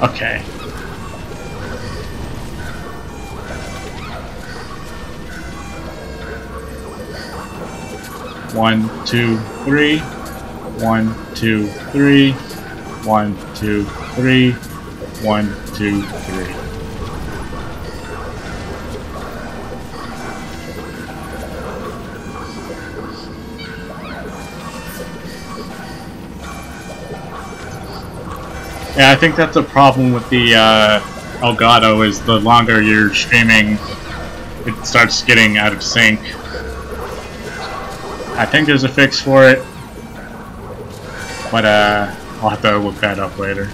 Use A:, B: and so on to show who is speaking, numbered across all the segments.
A: Okay. One, two, three. One, two, three. One, two, three. One, two, three. Yeah, I think that's a problem with the uh, Elgato is the longer you're streaming, it starts getting out of sync. I think there's a fix for it, but uh, I'll have to look that up later.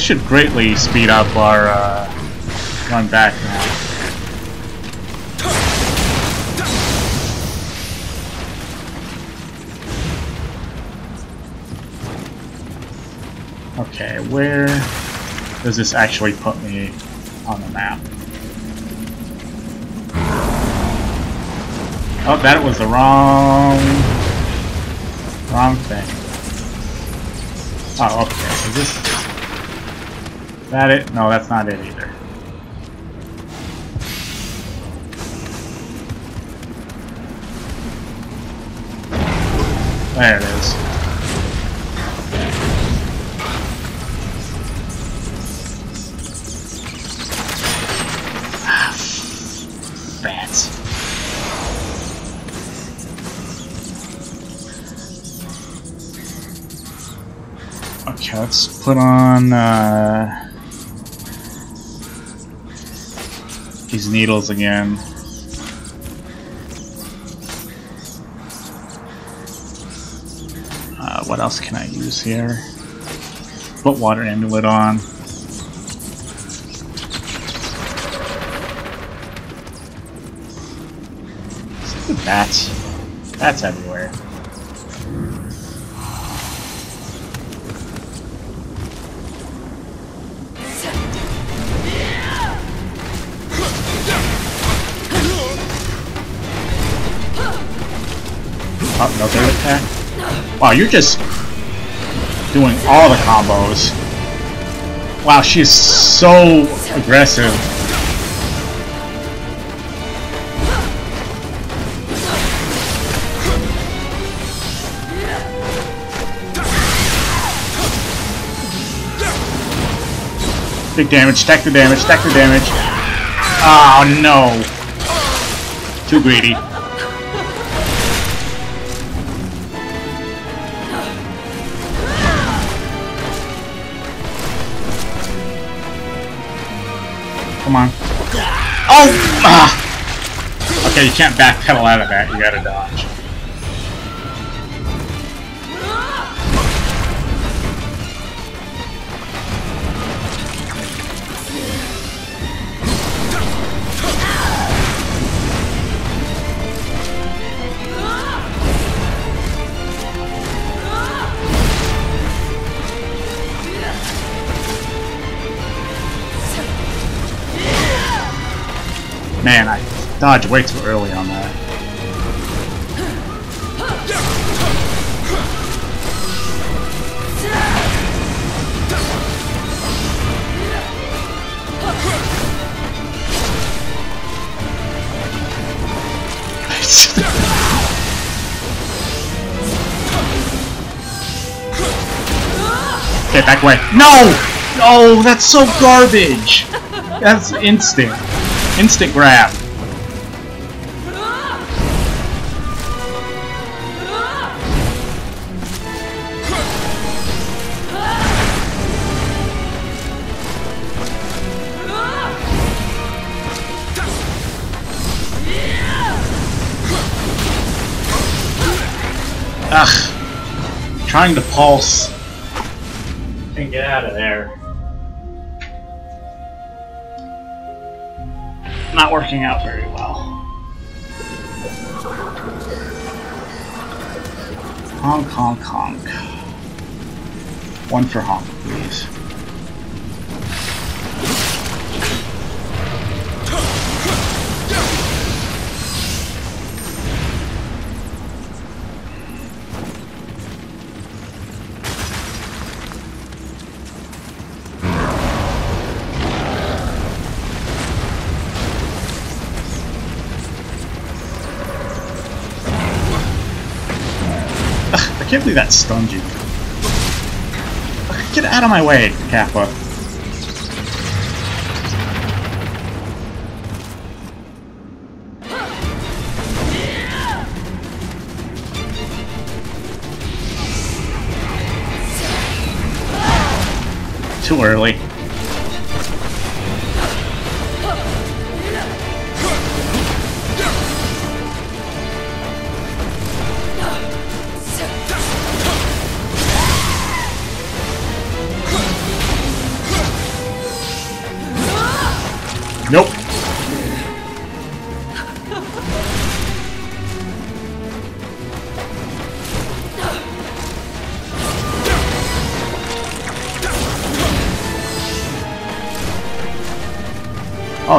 A: This should greatly speed up our uh, run back now. Okay, where does this actually put me on the map? Oh, that was the wrong... wrong thing. Oh, okay, is this... Is that it? No, that's not it either. There it is. Bats. Okay, let's put on uh, these needles again. Uh, what else can I use here? Put water amulet on. Stupid bats. Bats everywhere. Wow, you're just doing all the combos. Wow, she's so aggressive. Big damage, stack the damage, stack the damage. Oh no! Too greedy. Come on. Oh! Ah! Okay, you can't backpedal out of that. You gotta dodge. I dodged way too early on that. Okay, back away. No! No, that's so garbage! That's instant. Instant grab. Trying to pulse and get out of there. Not working out very well. Honk, honk, honk. One for Honk, can't believe that stunned you. Get out of my way, Kappa. Too early.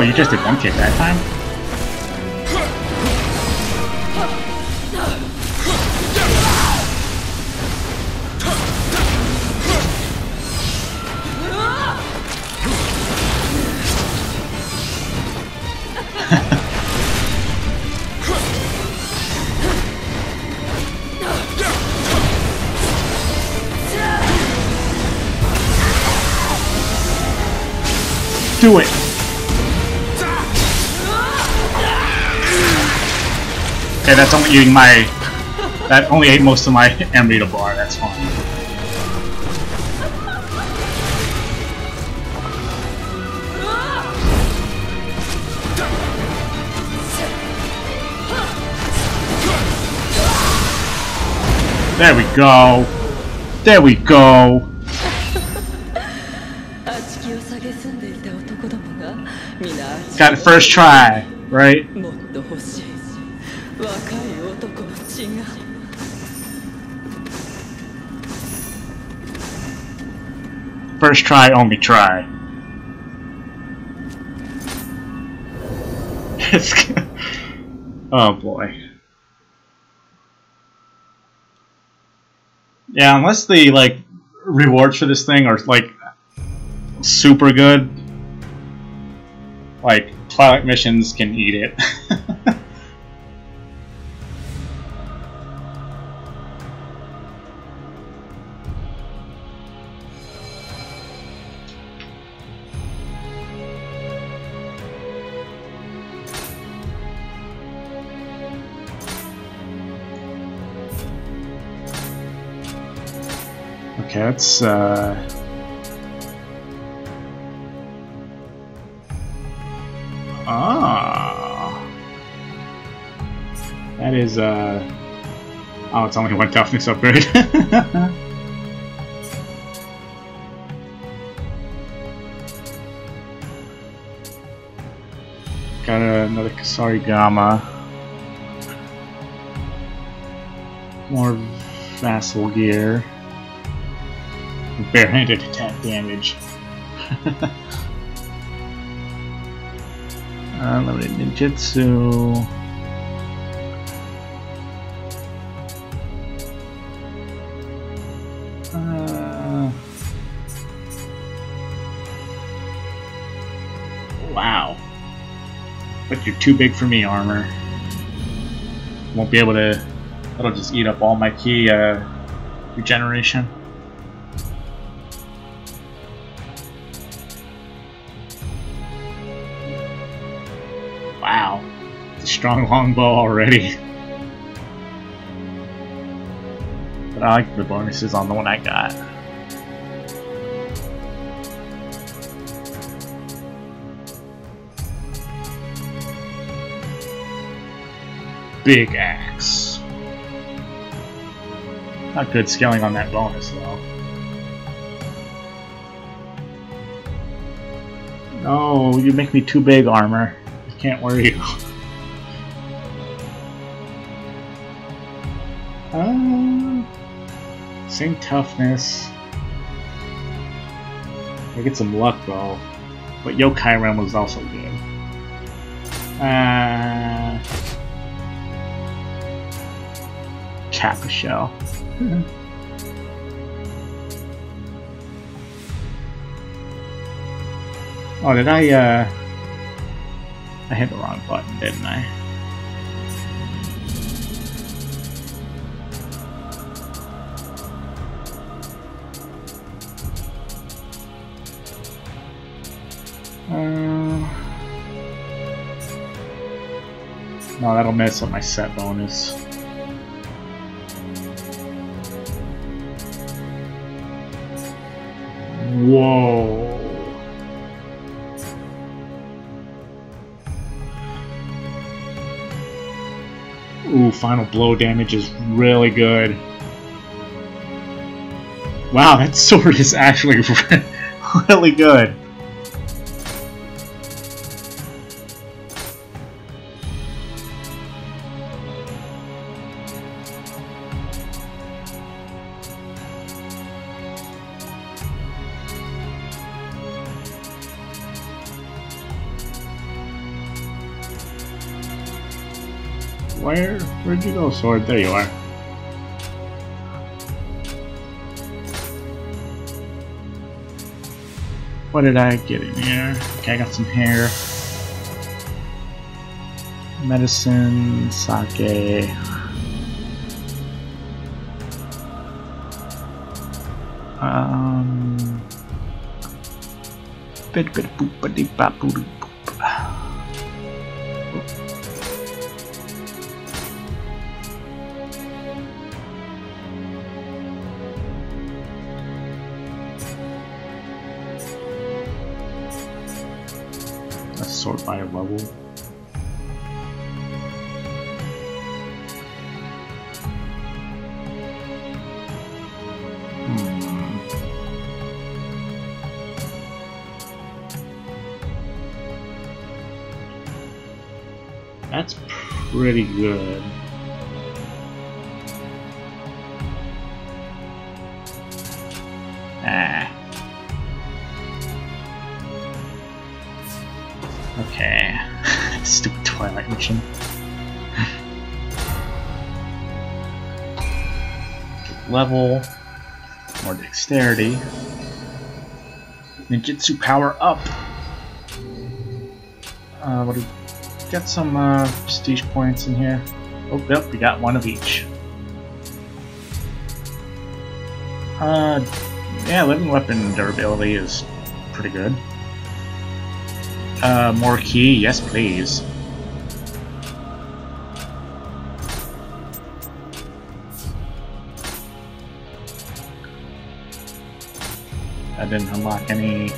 A: Oh, you just did one kick that time? Do it! Okay, that's only eating my... That only ate most of my Amrita bar, that's fine. There we go. There we go. Got it first try, right? First try, only try. Oh boy. Yeah, unless the like rewards for this thing are like super good, like Twilight missions can eat it. let's uh Ah. That is, uh... Oh, it's only one toughness upgrade. Got another Kusarigama. More Vassal gear. Barehanded attack damage. Unlimited ninjutsu. Uh, wow. But you're too big for me, armor. Won't be able to. That'll just eat up all my Ki uh, regeneration. Strong longbow already. But I like the bonuses on the one I got. Big axe. Not good scaling on that bonus though. No, you make me too big, armor. I can't wear you. same toughness. I get some luck though. But Yokai Realm was also good. Uh, Kappa Shell. oh, did I, uh... I hit the wrong button, didn't I? Uh, no, that'll mess up my set bonus. Whoa. Ooh, final blow damage is really good. Wow, that sword is actually really good. Where'd you go, sword? There you are. What did I get in here? Okay, I got some hair. Medicine, sake. Um. Bit bit boop ba That's pretty good. Ah. Okay. Stupid Twilight mission. Level. More dexterity. Ninjutsu power up. Uh, what do get some uh, prestige points in here? Oh, yep, we got one of each. Uh, yeah, living weapon durability is pretty good. Uh, more Ki, yes please. I didn't unlock any...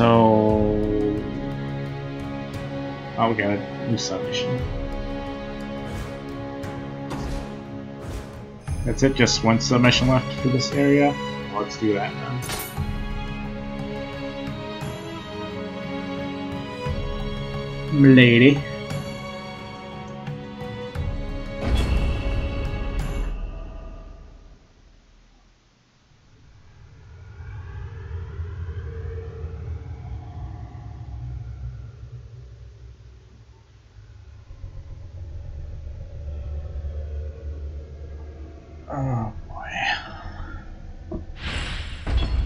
A: So... Oh, a new submission. That's it, just one submission left for this area. Let's do that now. Lady.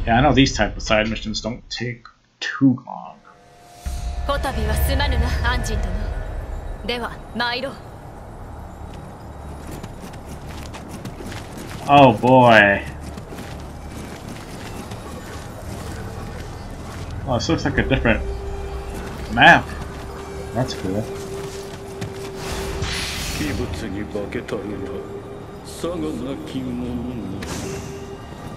A: Yeah, I know these type of side missions don't take too long.
B: こたびはすまぬなアンジン殿では参ろう
A: Oh boy. Oh, this looks like a different map. That's cool.
C: 鬼物に化けたるはさがなき者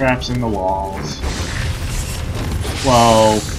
A: Traps in the walls. Whoa.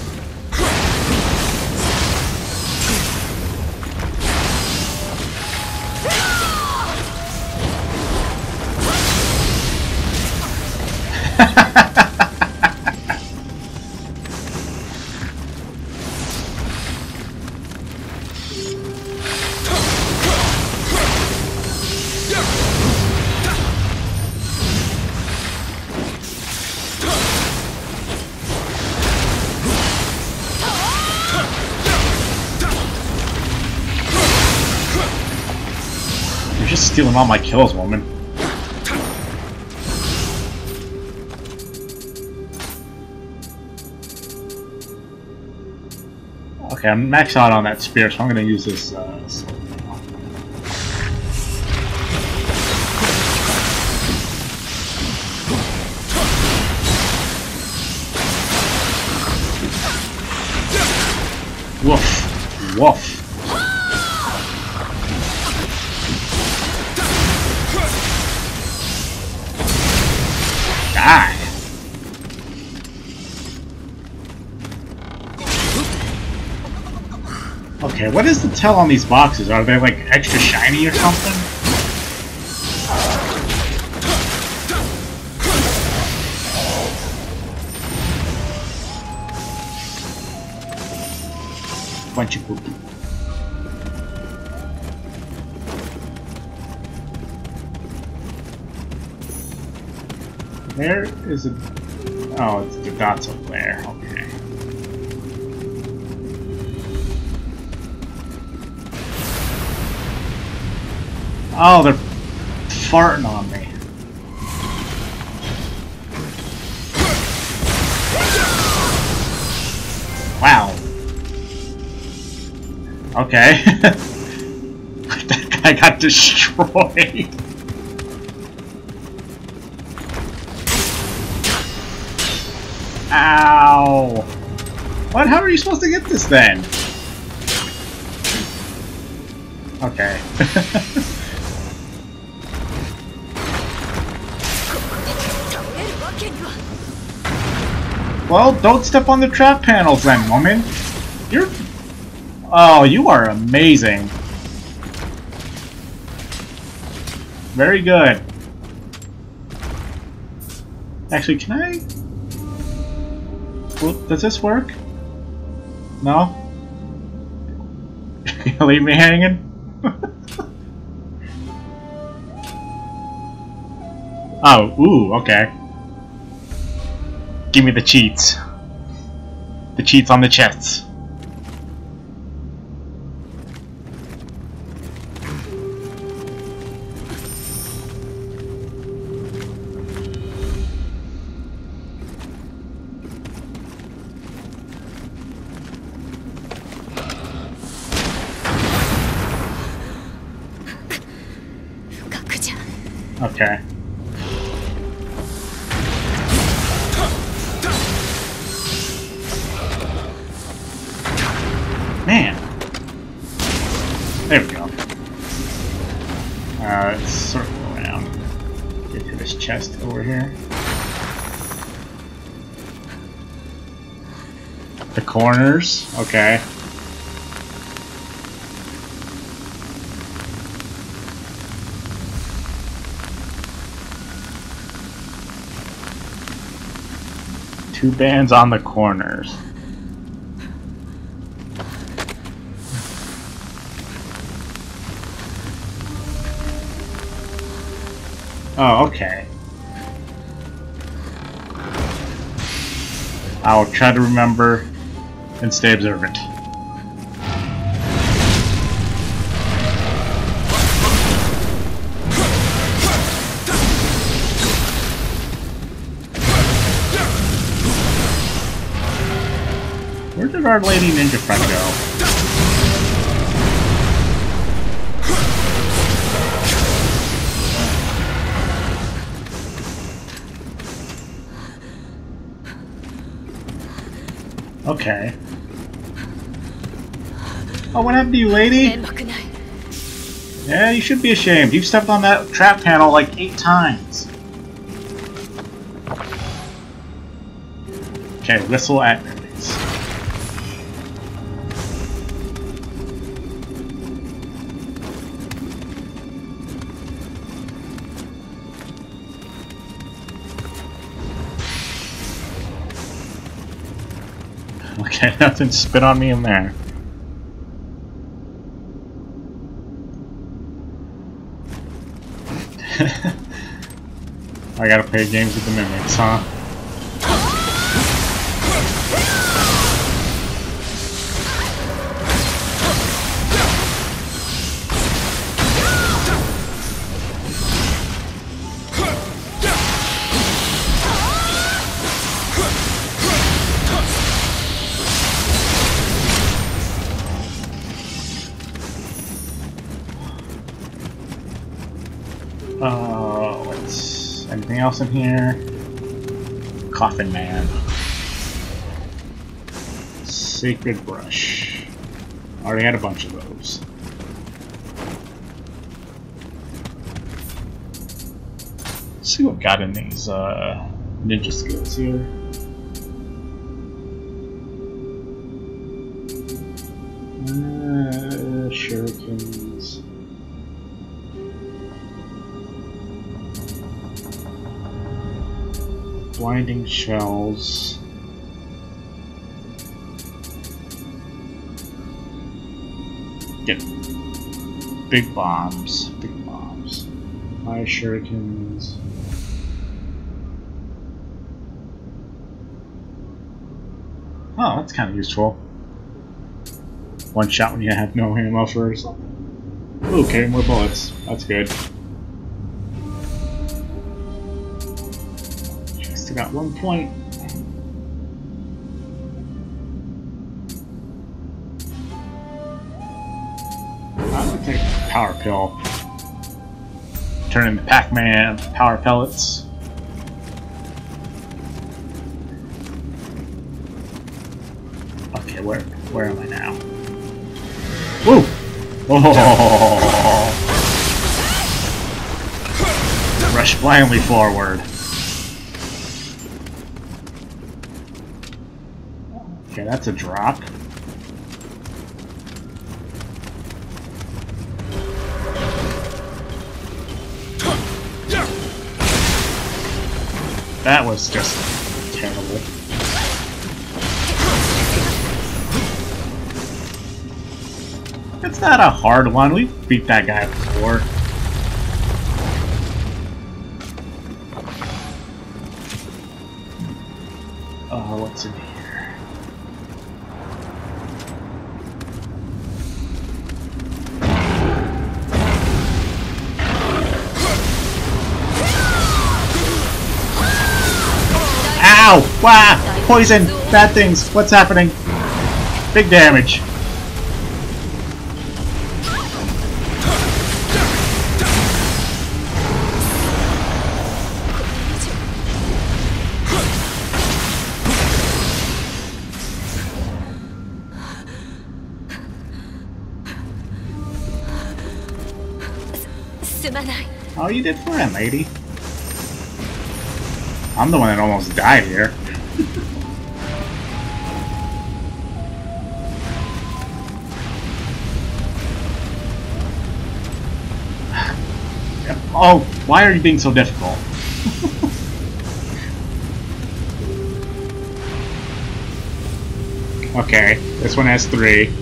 A: Stealing all my kills, woman. Okay, I'm maxed out on that spear, so I'm gonna use this, uh. Woof. Woof. Okay, what is the tell on these boxes? Are they like extra shiny or something? Bunch of cookie. There is a. Oh, it's the dots up there. Oh, they're farting on me. Wow. Okay. that guy got destroyed. Ow! What? How are you supposed to get this then? Okay. well, don't step on the trap panels then, woman. You're... Oh, you are amazing. Very good. Actually, can I... Well, does this work? No? you leave me hanging? oh, ooh, okay. Give me the cheats. The cheats on the chests. Okay. Two bands on the corners. Oh, okay. I'll try to remember and stay observant. Where did our lady ninja friend go? Okay. Oh, what happened to you, lady? Yeah, you should be ashamed. You've stepped on that trap panel like eight times. Okay, whistle at enemies. Okay, nothing spit on me in there. I gotta play games with the mimics, huh? In here? Coffin Man. Sacred Brush. Already had a bunch of those. Let's see what got in these uh, ninja skills here. Uh, shurikens. Blinding shells. Get big bombs, big bombs. Fire shurikens. Oh, that's kind of useful. One shot when you have no ammo first. Okay, more bullets. That's good. Still got one point. I'm gonna take power pill. Turn into Pac-Man, power pellets. Okay, where where am I now? Woo! Oh! Rush blindly forward. That's a drop. That was just terrible. It's not a hard one. We beat that guy before. Wow! Poison! Bad things! What's happening? Big damage. Oh, you did fine, lady. I'm the one that almost died here. Why are you being so difficult? okay, this one has three.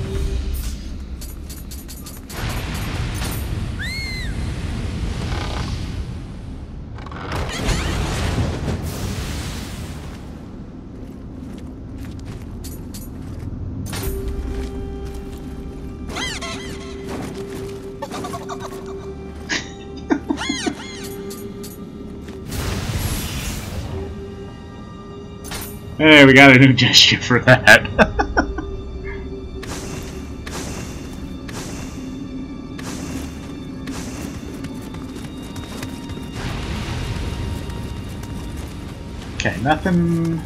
A: Hey, we got a new gesture for that. okay, nothing...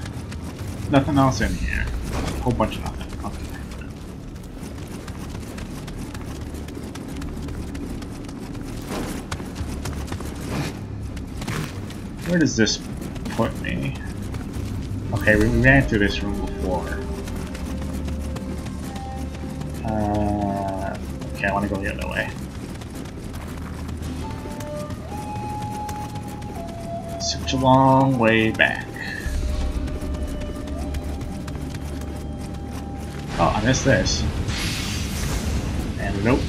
A: Nothing else in here. A whole bunch of nothing. Where does this put me? Okay, we ran through this room before. Uh, okay, I want to go the other way. Such a long way back. Oh, I missed this. And nope.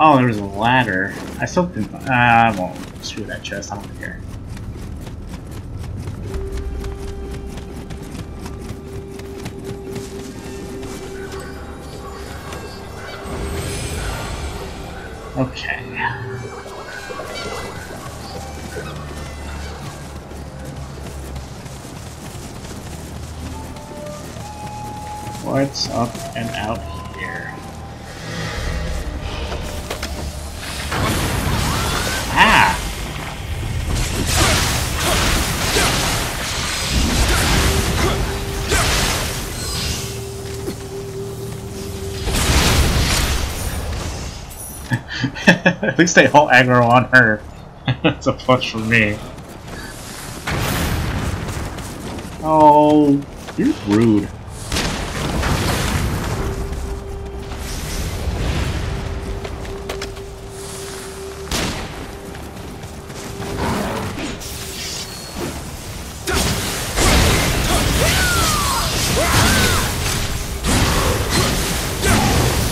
A: Oh, there was a ladder. I still didn't. Uh, won't screw that chest. I don't care. Okay. What's up and out least they all aggro on her. That's a plus for me. Oh, you're rude.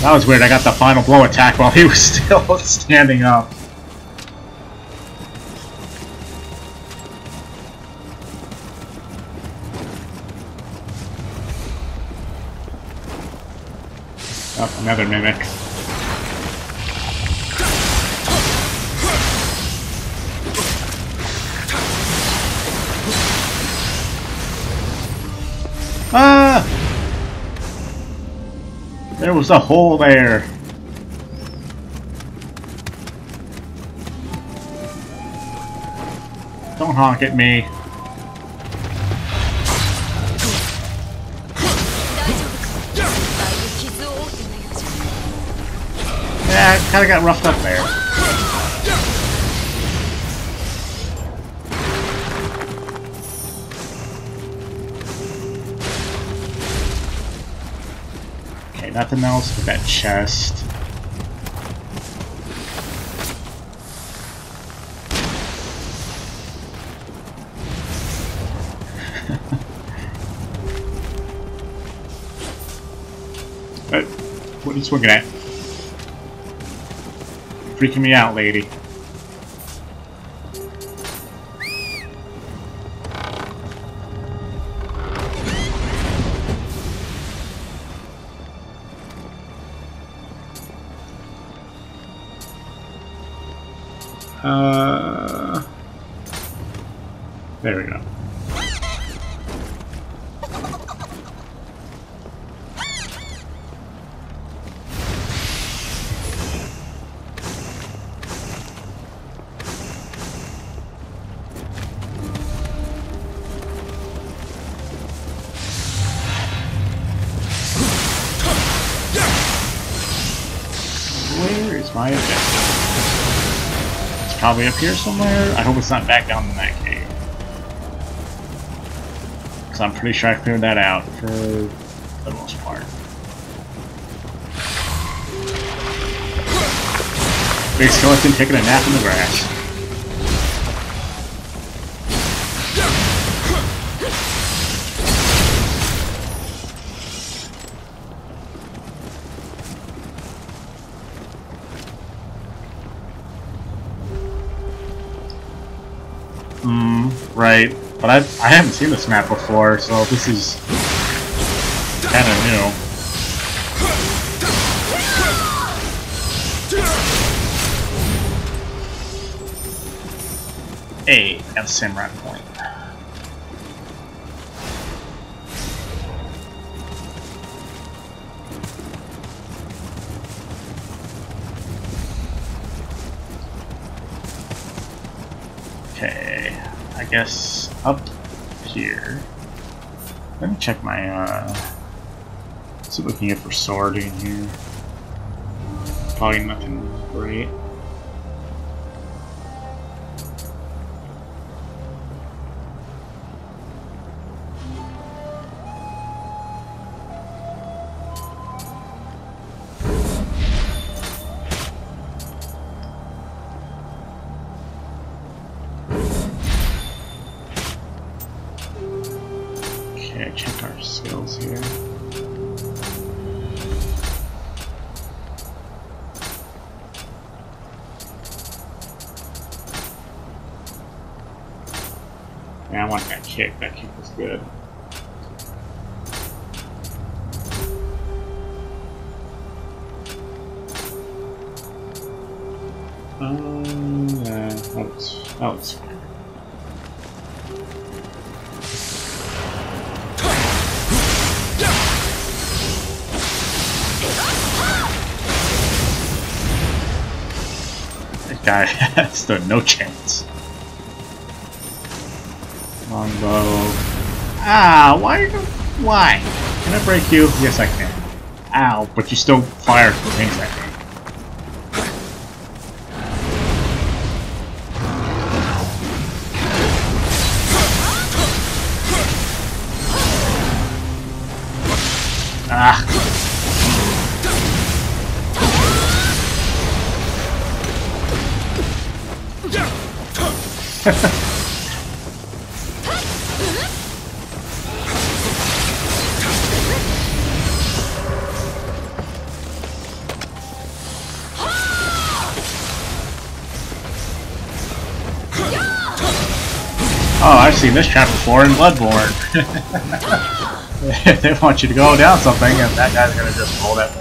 A: That was weird, I got the final blow attack while he was still standing up. Oh, another mimic. There was a hole there. Don't honk at me. Yeah, kinda got roughed up there. Nothing else but that chest. What are you swinging at? Freaking me out, lady. Probably up here somewhere. I hope it's not back down in that cave. Because I'm pretty sure I cleared that out for the most part. Big skeleton taking a nap in the grass. But I I haven't seen this map before, so this is kind of new. A at Samurai Point. Okay, I guess check my, uh... See what we can get for sword in here. Probably nothing great. Kick. That kick was good. Um, yeah, that that. That guy has no chance. Longbow. Ah, why? Why? Can I break you? Yes, I can. Ow, but you still fire things at me. Ah. this trap before in Bloodborne. they want you to go down something, and that guy's gonna just pull that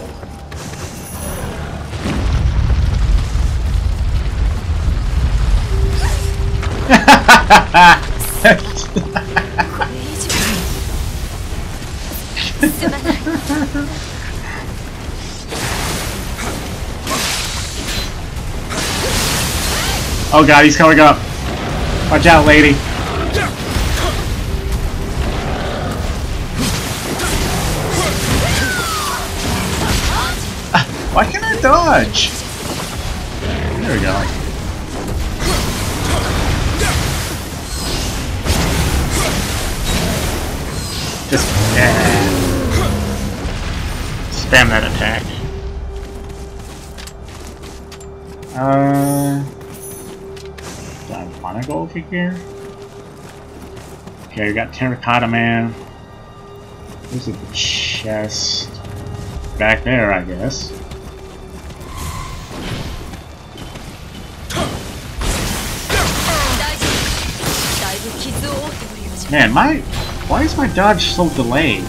A: oh god, he's coming up. Watch out, lady. Dodge? There we go. Just yeah. Spam that attack. Uh, do I want to go over here? Okay, we got Terracotta Man. There's the chest back there, I guess. Man, my why is my dodge so delayed?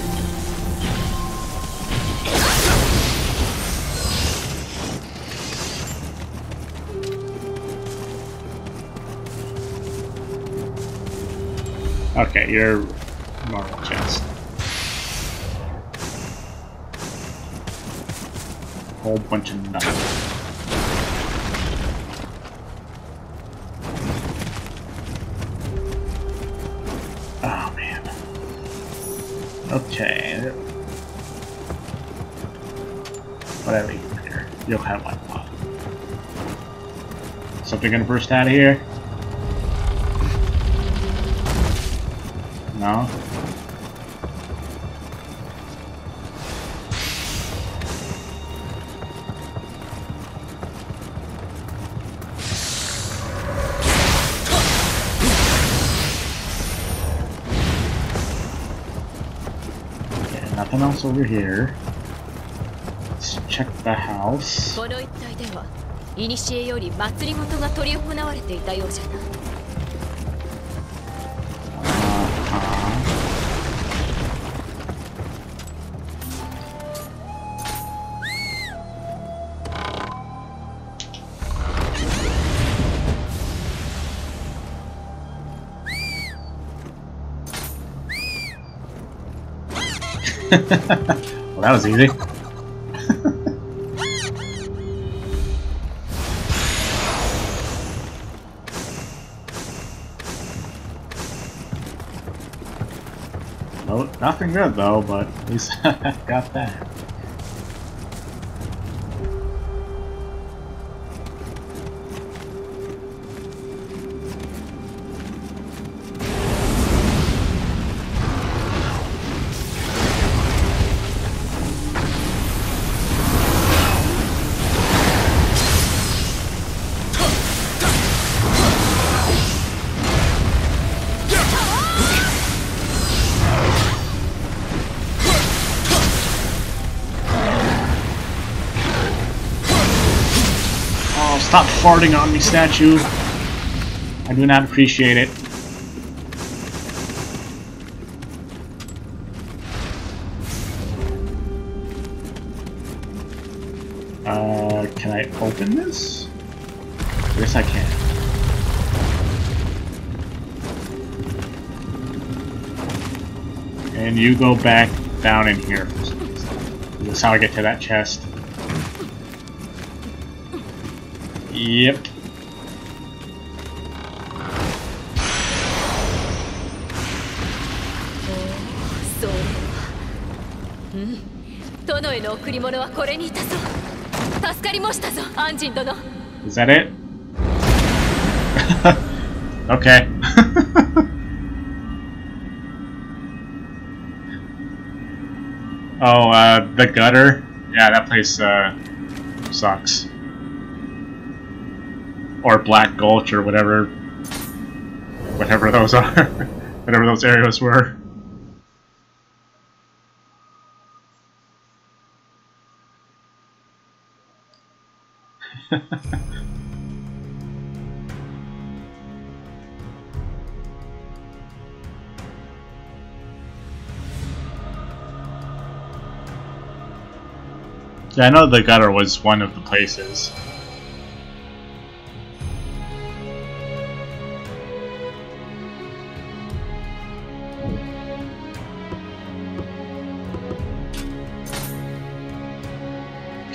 A: Okay, you're normal chest. Whole bunch of nothing. Something gonna burst out of here? No? Okay, nothing else over here. Let's check the house.
B: 古より祭りごとが執り行われていたようじゃな。
A: Nothing good though, but at least I got that. Farting on me, statue. I do not appreciate it. Uh, can I open this? Yes, I can. And you go back down in here. That's how I get to that chest. Yep. Is that it? okay. oh, uh, the gutter? Yeah, that place, uh, sucks. Or Black Gulch or whatever. Whatever those are. whatever those areas were. Yeah, I know the gutter was one of the places.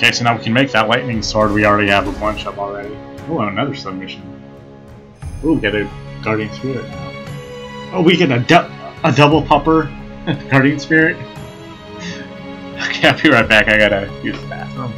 A: Okay, so now we can make that lightning sword we already have a bunch of already. Oh, another submission. Oh, we get a guardian spirit now. Oh, we get a, du a double pupper guardian spirit. Okay, I'll be right back. I gotta use the bathroom.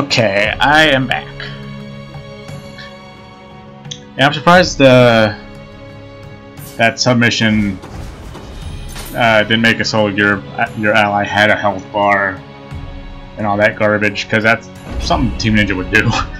A: Okay, I am back. Yeah, I'm surprised the that submission uh, didn't make it so your your ally had a health bar and all that garbage, because that's something Team Ninja would do.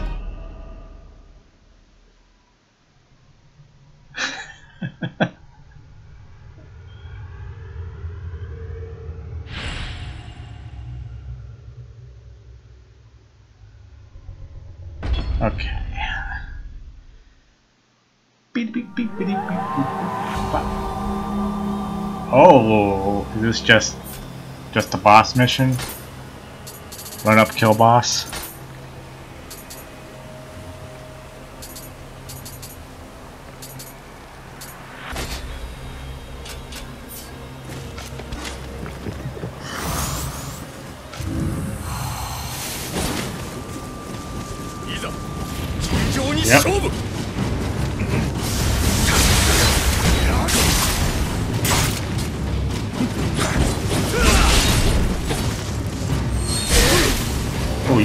A: this just just a boss mission? Run up, kill boss.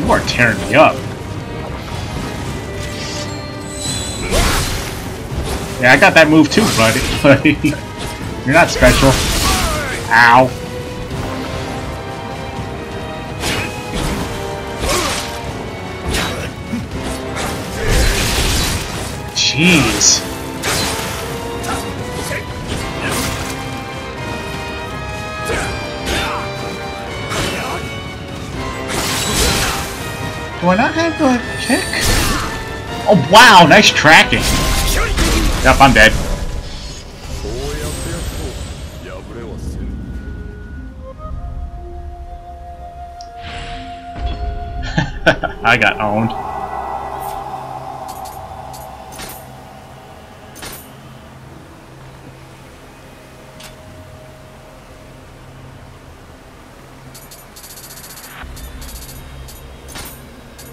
A: You are tearing me up. Yeah, I got that move too, buddy. You're not special. Ow. Do I not have the kick? Oh wow, nice tracking. Yep, I'm dead. I got owned.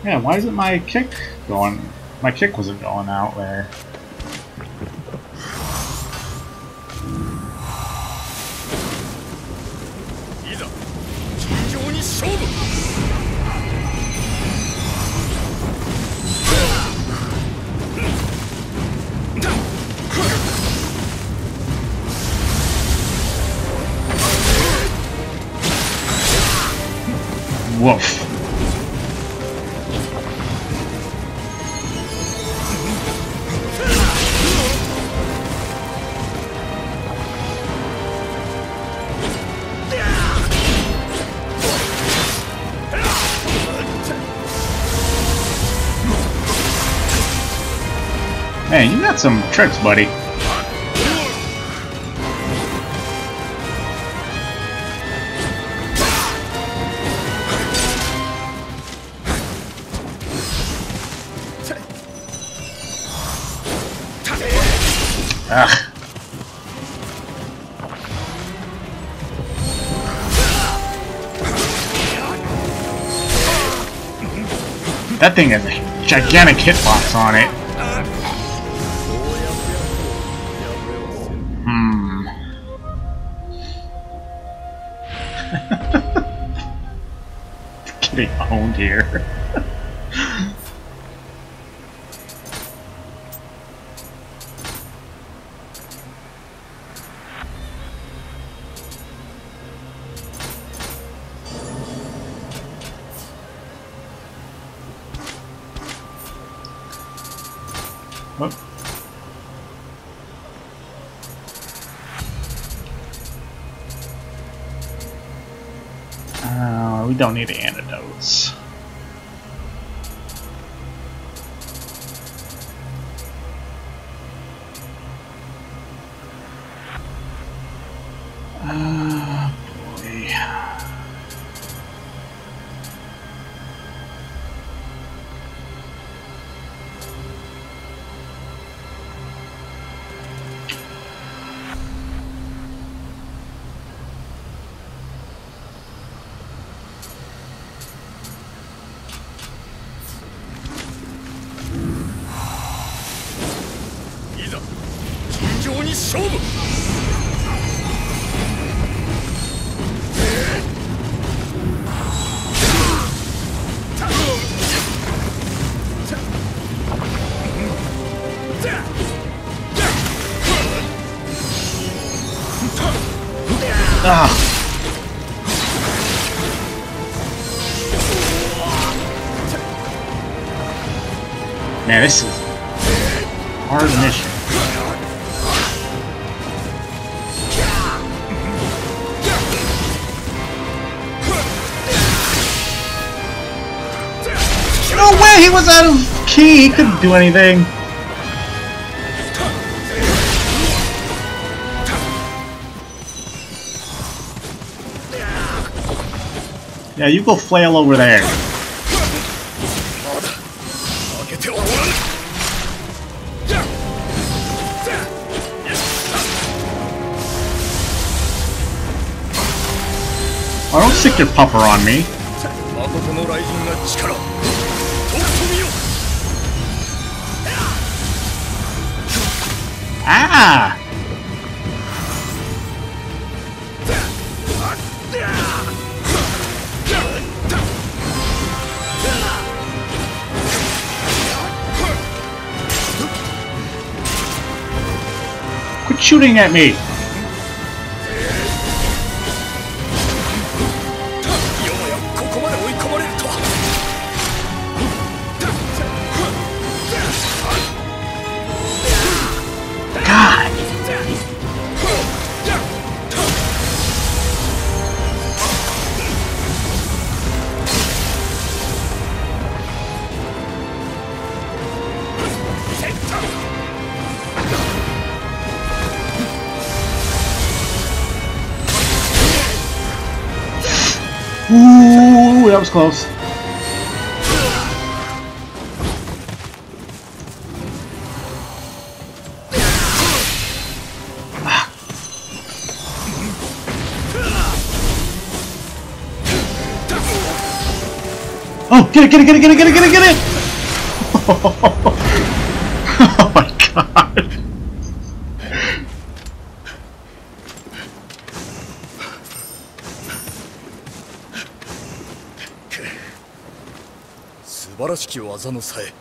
A: Yeah, why isn't my kick going? My kick wasn't going out there. Man, you got some tricks, buddy. Ugh. That thing has a gigantic hitbox on it. Owned here. Uh, we don't need the si couldn't do anything. Yeah, you go flail over there. Oh, don't stick your pupper on me. Quit shooting at me! Was close. Ah. Oh, get it, get it, get it, get it, get it, get it, get it!
C: き技のさえ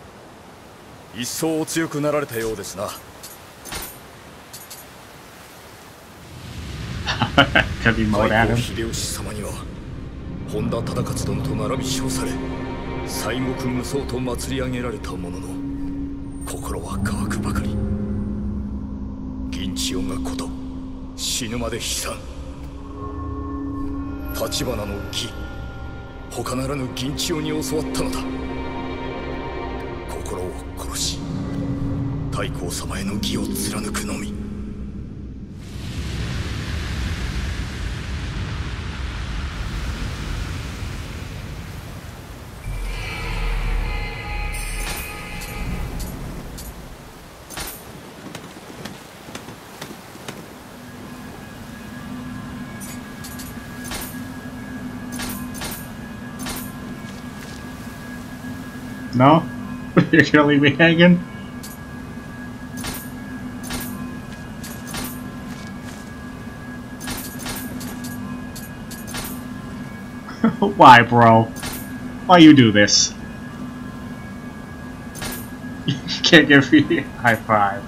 C: 一層お強くなられたようですな. 秀吉様には本田忠勝殿と並び称され西国無双と祭り上げられたものの心は乾くばかり。銀千代がこと死ぬまで悲惨。立花の義他ならぬ銀千代に教わったのだ。心を殺し太閤様への義を貫くのみ
A: No? You're gonna leave me hanging? Why, bro? Why you do this? You can't give me a high five.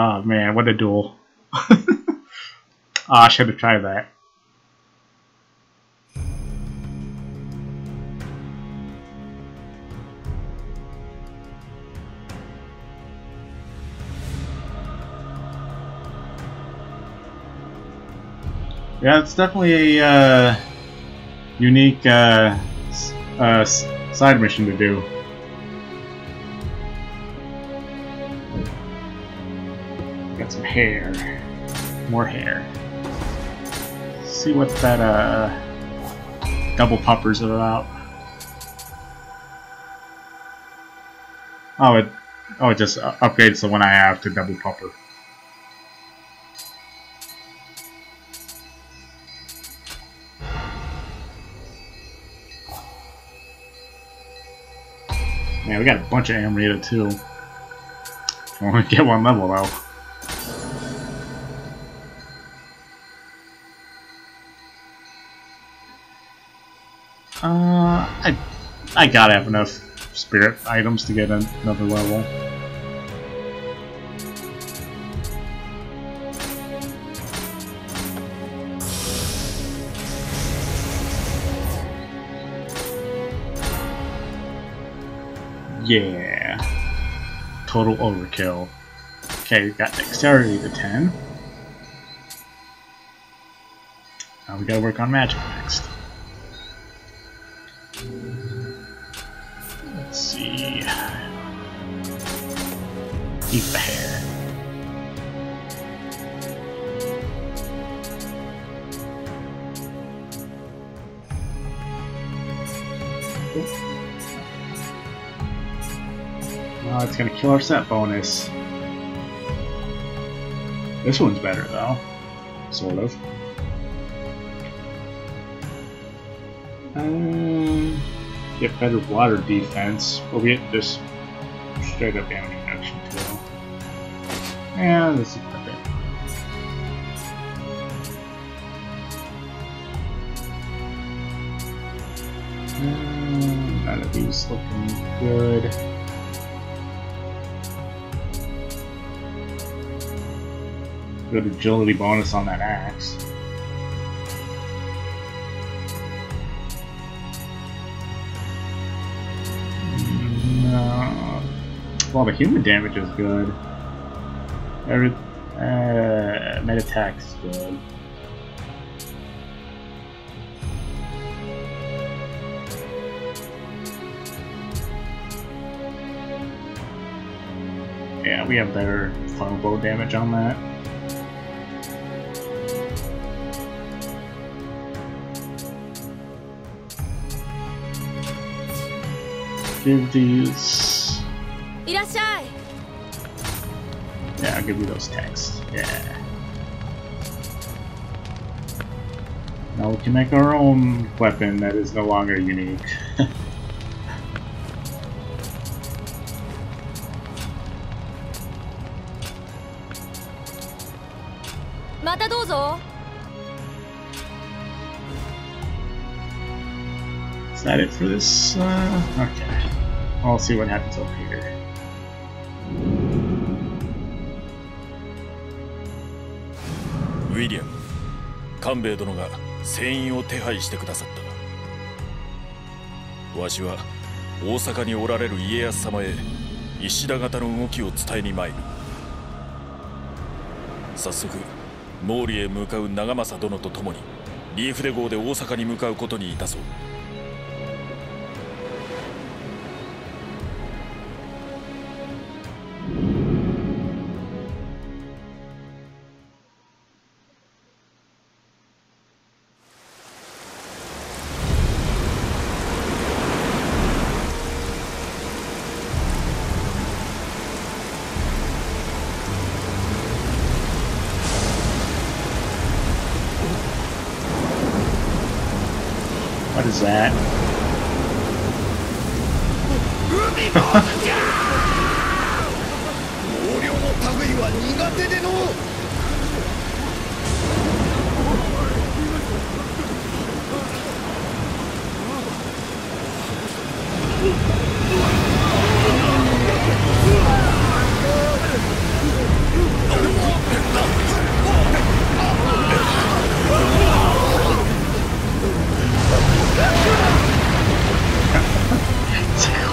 A: Oh man, what a duel. oh, I should have tried that. Yeah, it's definitely a uh, unique uh, uh, side mission to do. Hair. More hair. see what that uh double puppers are about. Oh, it oh it just upgrades the one I have to double pupper. Man, we got a bunch of Amrita too. I want to get one level though. Uh, I I gotta have enough spirit items to get another level. Yeah. Total overkill. Okay, we've got dexterity to 10. Now we gotta work on magic next. It's kill our set bonus. This one's better though. Sort of. Um, get better water defense, but we get just straight up damage reduction too. Yeah, this is perfect. Um, none of these looking good. Good agility bonus on that axe. No. Well, the human damage is good. Every uh, med attack's good. Yeah, we have better funnel bow damage on that. give these. Yeah, I'll give you those texts. Yeah. Now we can make our own weapon that is no longer unique. Is that it for this? Uh, okay. I'll see what happens over here.
C: ウィリアム官兵衛殿が船員を手配してくださった。わしは大阪におられる家康様へ石田方の動きを伝えに参る。早速毛利へ向かう長政殿と共にリーフデ号で大阪に向かうことにいたそう「
A: that?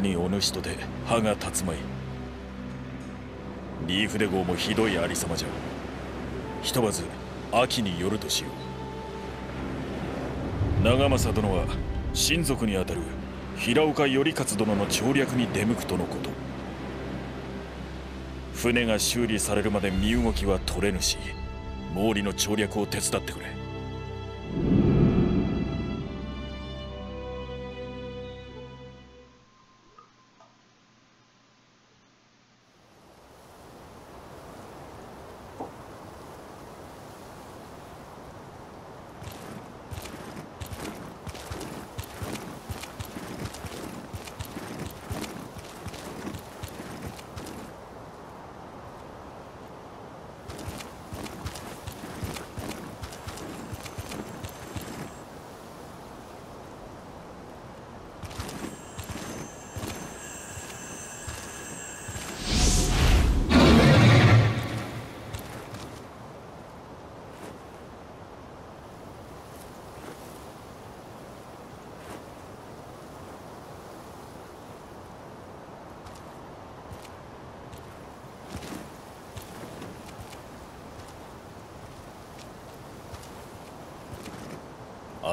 C: にお主とて歯が立つまい。リーフデ号もひどいありさまじゃ。ひとまず秋によるとしよう。長政殿は親族にあたる平岡頼勝殿の調略に出向くとのこと。船が修理されるまで身動きは取れぬし毛利の調略を手伝ってくれ。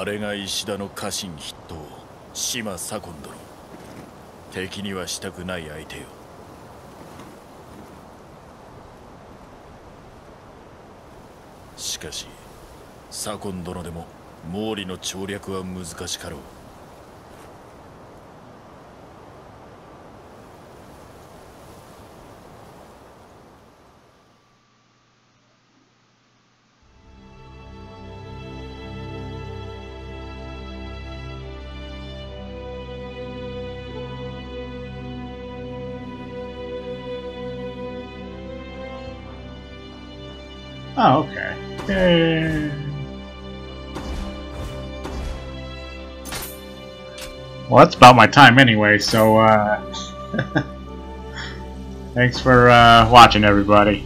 C: れが石田の家臣筆頭島左近殿。敵にはしたくない相手よ。しかし左近殿でも毛利の調略は難しかろう「
A: Well, that's about my time anyway, so, uh... thanks for, uh, watching, everybody.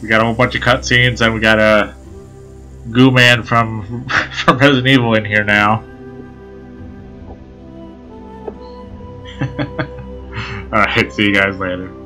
A: We got a whole bunch of cutscenes, and we got a Goo Man from, from Resident Evil in here now. Alright, see you guys later.